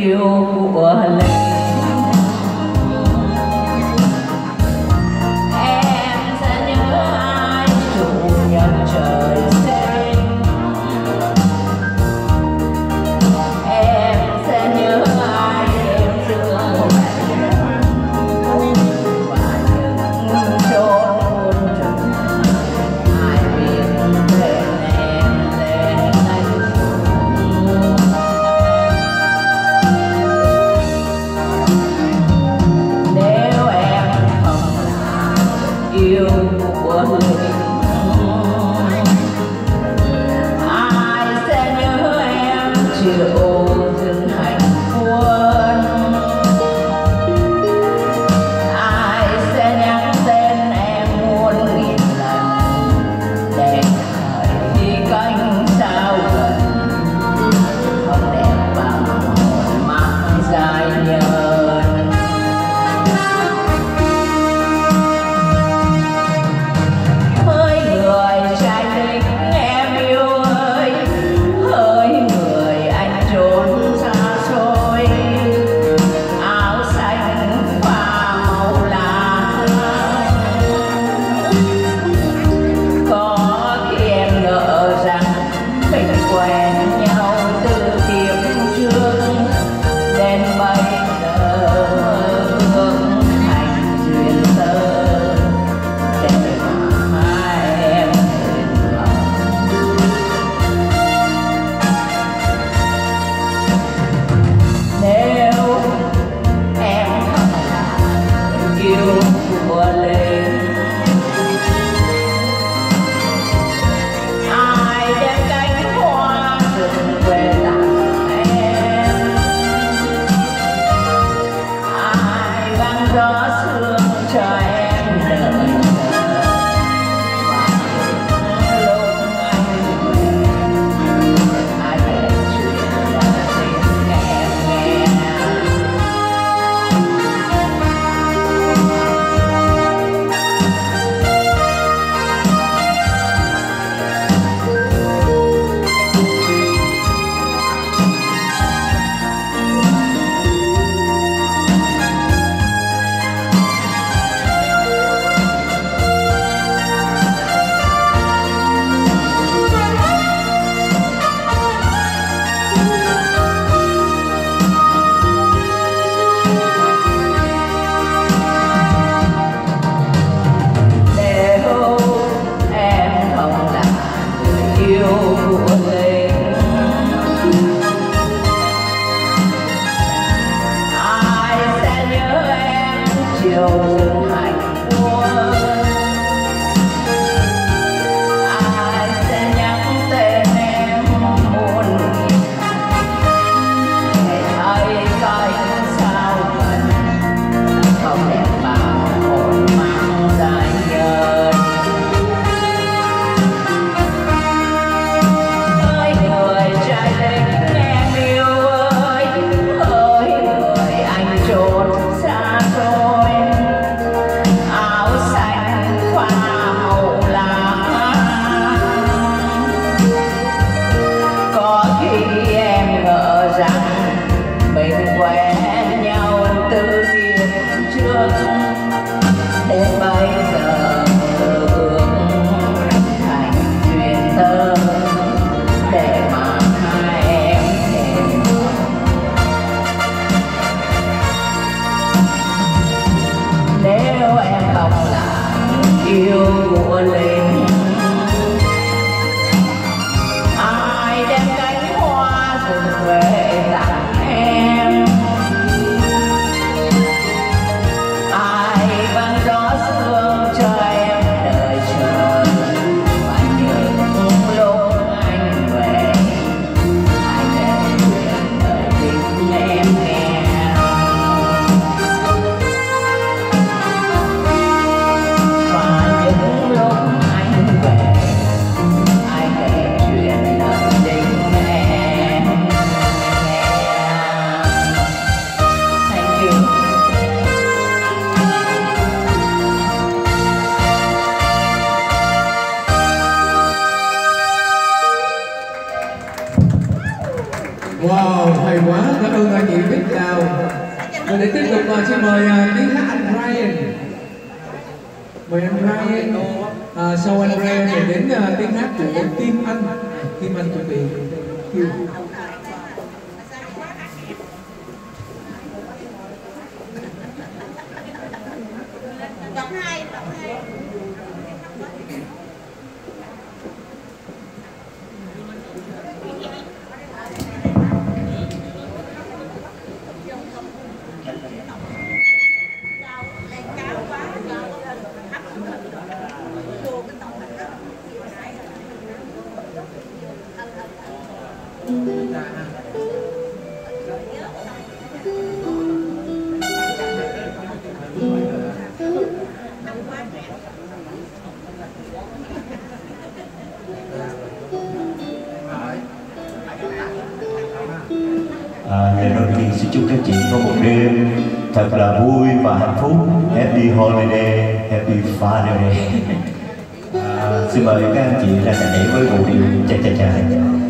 yêu của linh quá cảm ơn anh chị Bích Đào và để tiếp tục à, xin mời à, tiếng hát anh Ryan. Mời anh Ryan. À, sau anh Ryan thì đến à, tiếng hát của Kim Anh. Kim Anh chuẩn bị À, lời đầu tiên xin chúc các chị có một đêm thật là vui và hạnh phúc. Happy Holiday, Happy Father Day. À, Xin mời các anh chị ra sàn nhảy với một điệu cha cha cha.